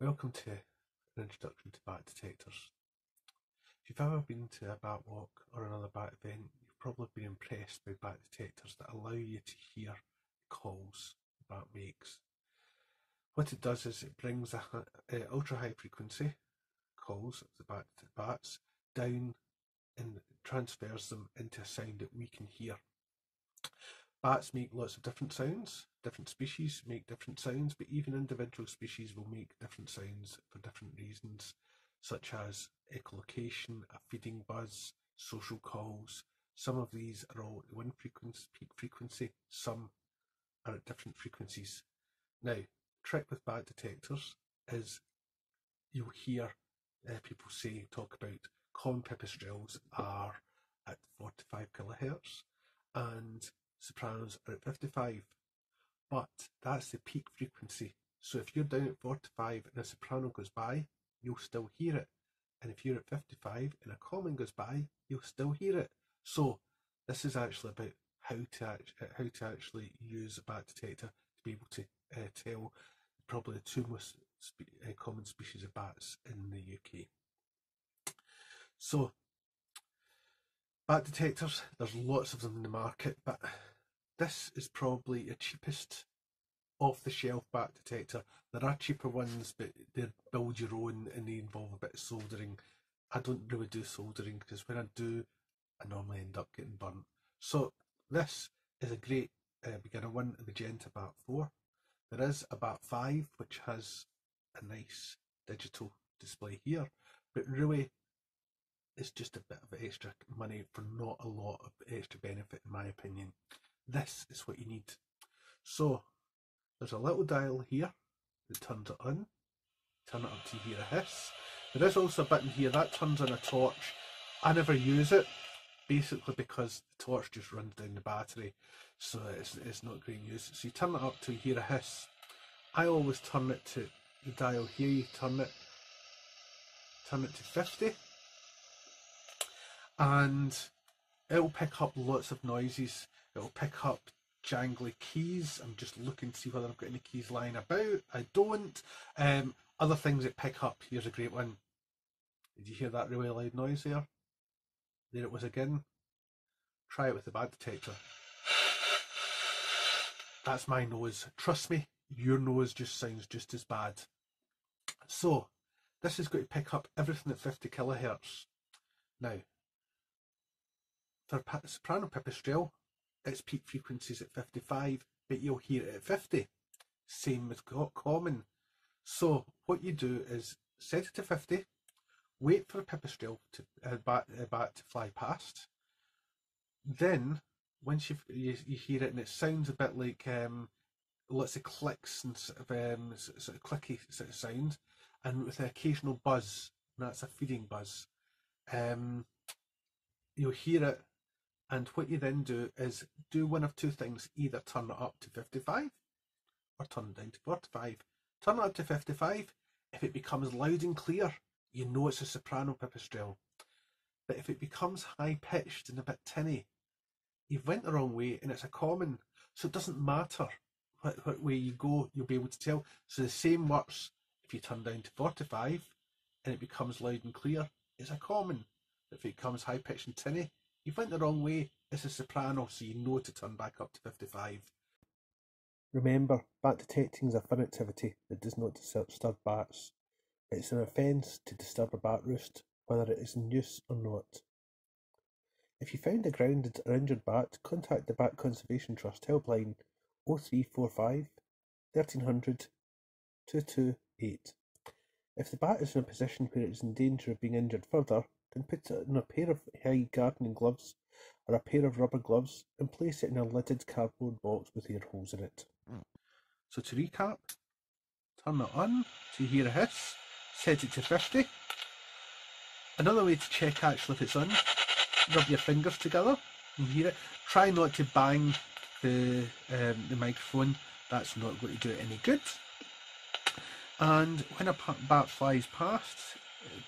Welcome to an introduction to bat detectors. If you've ever been to a bat walk or another bat event, you've probably been impressed by bat detectors that allow you to hear calls the bat makes. What it does is it brings ultra high frequency calls of the bat bats down and transfers them into a sound that we can hear. Bats make lots of different sounds. Different species make different sounds, but even individual species will make different sounds for different reasons, such as echolocation, a feeding buzz, social calls. Some of these are all at one frequency, peak frequency, some are at different frequencies. Now, trick with bat detectors is you'll hear uh, people say, talk about common pipistrelles are at 45 kilohertz and sopranos are at 55. But that's the peak frequency. So if you're down at 45 and a soprano goes by, you'll still hear it. And if you're at 55 and a common goes by, you'll still hear it. So this is actually about how to how to actually use a bat detector to be able to uh, tell probably the two most spe- uh, common species of bats in the UK. So bat detectors, there's lots of them in the market, but this is probably a cheapest off the shelf bat detector. There are cheaper ones, but they build your own and they involve a bit of soldering. I don't really do soldering because when I do, I normally end up getting burnt. So this is a great uh, beginner one, the Magenta Bat 4. There is a Bat 5 which has a nice digital display here, but really it's just a bit of extra money for not a lot of extra benefit in my opinion. This is what you need. So there's a little dial here that turns it on. Turn it up to hear a hiss. There is also a button here that turns on a torch. I never use it basically because the torch just runs down the battery so it's, it's not great use. So you turn it up to hear a hiss. I always turn it to the dial here, you turn it turn it to 50 and it'll pick up lots of noises it'll pick up jangly keys. I'm just looking to see whether i've got any keys lying about. I don't. Um, other things that pick up here's a great one. Did you hear that really loud noise there? There it was again. Try it with the bad detector. That's my nose. Trust me your nose just sounds just as bad. So this is going to pick up everything at 50 kilohertz. Now for soprano pipistrelle, its peak frequency is at 55, but you'll hear it at 50. Same with common. So what you do is set it to 50, wait for a pipistrelle to uh, bat, uh, bat to fly past. Then, once you, you hear it and it sounds a bit like um, lots of clicks and sort of, um, sort of clicky sort of sound, and with an occasional buzz, that's a feeding buzz. Um, you'll hear it and what you then do is do one of two things either turn it up to 55 or turn it down to 45. Turn it up to 55. If it becomes loud and clear, you know it's a soprano pipistrelle. But if it becomes high pitched and a bit tinny, you've went the wrong way and it's a common. So it doesn't matter what, what way you go, you'll be able to tell. So the same works if you turn down to 45 and it becomes loud and clear, it's a common. If it becomes high pitched and tinny, you went the wrong way. It's a soprano, so you know to turn back up to 55. Remember, bat detecting is a fun activity that does not disturb bats. It's an offence to disturb a bat roost, whether it is in use or not. If you find a grounded or injured bat, contact the Bat Conservation Trust helpline 0345 1300 228. If the bat is in a position where it is in danger of being injured further, then put it in a pair of high gardening gloves or a pair of rubber gloves and place it in a lidded cardboard box with air holes in it. So to recap, turn it on to hear a hiss, set it to 50. Another way to check actually if it's on, rub your fingers together and hear it. Try not to bang the, um, the microphone, that's not going to do it any good. And when a bat flies past,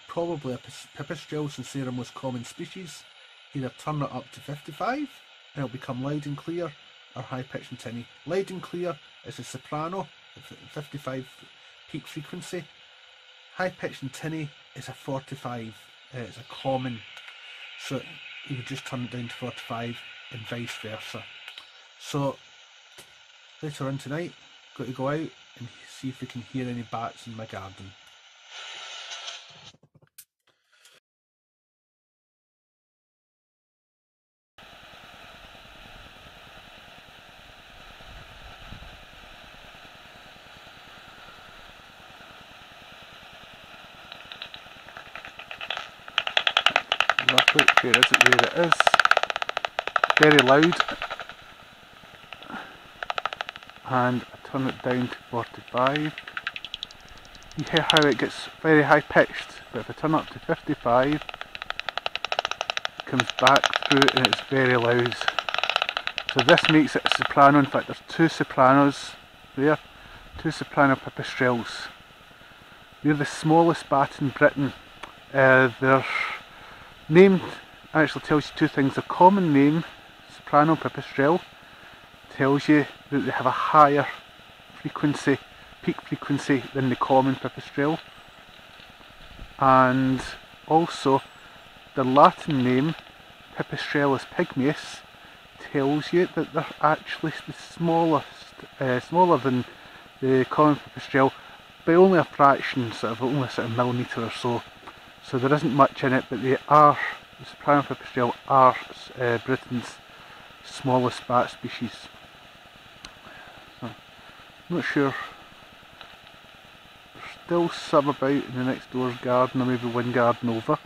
probably a pipistrelle since they're a most common species. Either turn it up to 55 and it'll become loud and clear or high pitched and tinny. Loud and clear is a soprano, 55 peak frequency, High pitched and tinny is a 45. Uh, it's a common. So you would just turn it down to 45 and vice versa. So later on tonight, got to go out and see if we can hear any bats in my garden. Where is it? There it is. Very loud. And I turn it down to 45. You hear how it gets very high pitched, but if I turn up to 55, it comes back through and it's very loud. So this makes it a soprano. In fact, there's two sopranos there, two soprano pipistrelles. They're the smallest bat in Britain. Uh, they're Name actually tells you two things. The common name, soprano pipistrelle, tells you that they have a higher frequency, peak frequency than the common pipistrelle. And also the Latin name, Pipistrellus pygmaeus, tells you that they're actually the smallest, uh, smaller than the common pipistrelle by only a fraction, sort of only sort of millimetre or so so there isn't much in it but they are, the soprano pipistrelle are uh, Britain's smallest bat species. So, not sure, there's still some about in the next door's garden or maybe one garden over.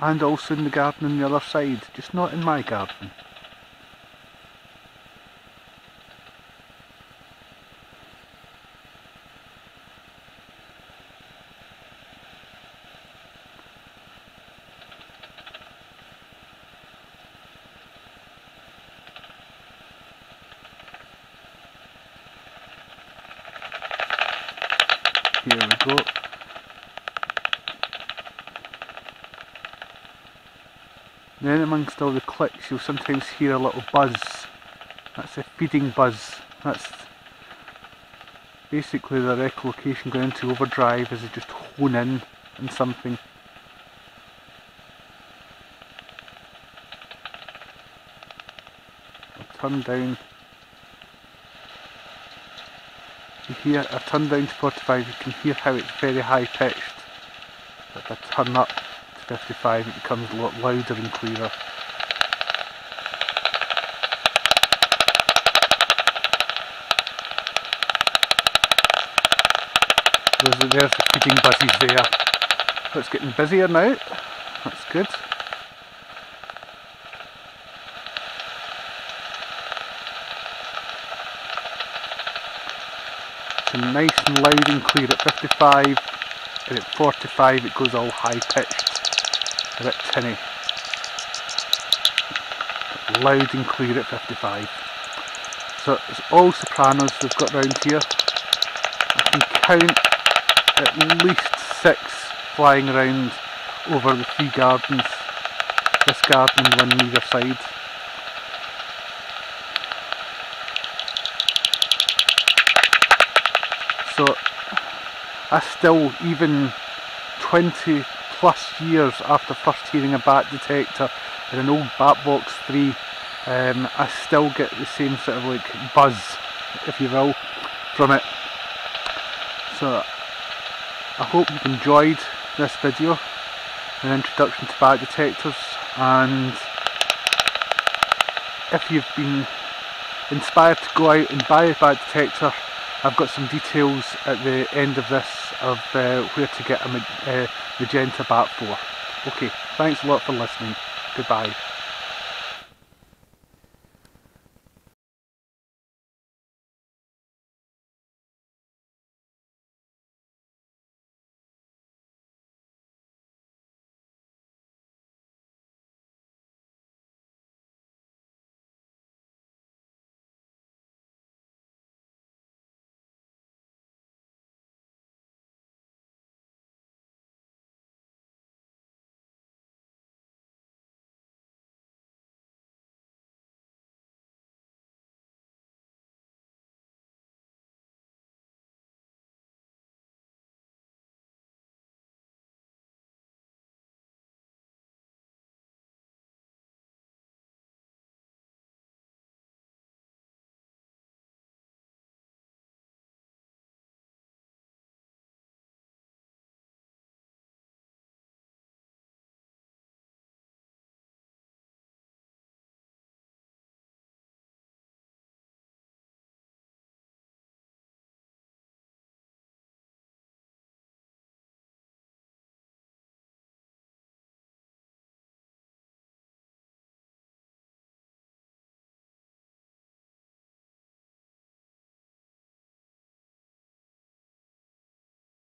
And also in the garden on the other side, just not in my garden. Here we go. Then amongst all the clicks you'll sometimes hear a little buzz. That's a feeding buzz. That's basically the echolocation going into overdrive as it just hone in on something. I'll turn down you hear, I turn down to 45, you can hear how it's very high pitched. If I turn up to 55 it becomes a lot louder and clearer. There's, there's the feeding buzzes there. It's getting busier now, that's good. Nice and loud and clear at 55 and at 45 it goes all high pitched a bit tinny loud and clear at 55 so it's all sopranos we've got round here. I can count at least six flying around over the three gardens this garden one on either side I still, even 20 plus years after first hearing a bat detector in an old Bat Box 3, um, I still get the same sort of like buzz, if you will, from it. So I hope you've enjoyed this video, an introduction to bat detectors, and if you've been inspired to go out and buy a bat detector, I've got some details at the end of this of uh, where to get a uh, Magenta Bat 4. Okay, thanks a lot for listening. Goodbye.